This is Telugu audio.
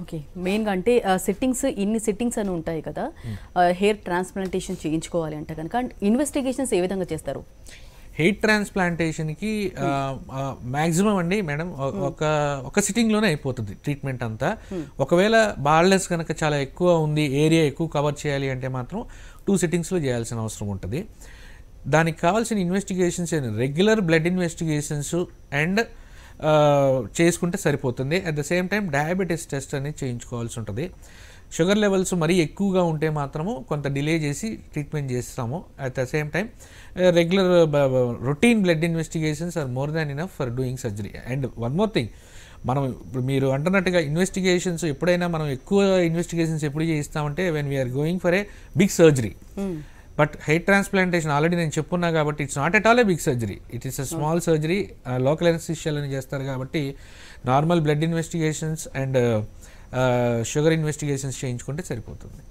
ఓకే మెయిన్గా అంటే సిట్టింగ్స్ ఇన్ని సిట్టింగ్స్ అని ఉంటాయి కదా. హెయిర్ ట్రాన్స్ప్లాంటేషన్ చేయించుకోవాలి అంటే కనుక. ఇన్వెస్టిగేషన్స్ ఏ విధంగా చేస్తారు? హెయిర్ ట్రాన్స్ప్లాంటేషన్కి మ్యాక్సిమం అండి మేడం ఒ- ఒక ఒక సిట్టింగ్లోనే అయిపోతుంది ట్రీట్మెంట్ అంతా. ఒకవేళ బాల్నెస్ కనుక చాలా ఎక్కువ ఉంది ఏరియా ఎక్కువ కవర్ చేయాలి అంటే మాత్రం టూ సిట్టింగ్స్లో చేయాల్సిన అవసరం ఉంటుంది. దానికి కావాల్సిన investigations regular blood investigations and చేసుకుంటే సరిపోతుంది. At the same time diabetes test అనేది చేయించుకోవాల్సి ఉంటుంది. షుగర్ లెవెల్స్ మరీ ఎక్కువగా ఉంటే మాత్రము కొంత డిలే చేసి ట్రీట్మెంట్ చేస్తాము. At the same time regular routine blood investigations are more than enough for doing surgery and one more thing మనం ఇప్పుడు మీరు అంటున్నట్టుగా ఇన్వెస్టిగేషన్స్ ఎప్పుడైనా మనం ఎక్కువ ఇన్వెస్టిగేషన్స్ ఎప్పుడు చేయిస్తామంటే when we are going for a big surgery but hair transplantation already నేను చెప్పున్నా కాబట్టి it's not at all a big surgery. It is a small surgery local అని చేస్తారు కాబట్టి normal blood investigations and sugar investigations చేయించుకుంటే సరిపోతుంది.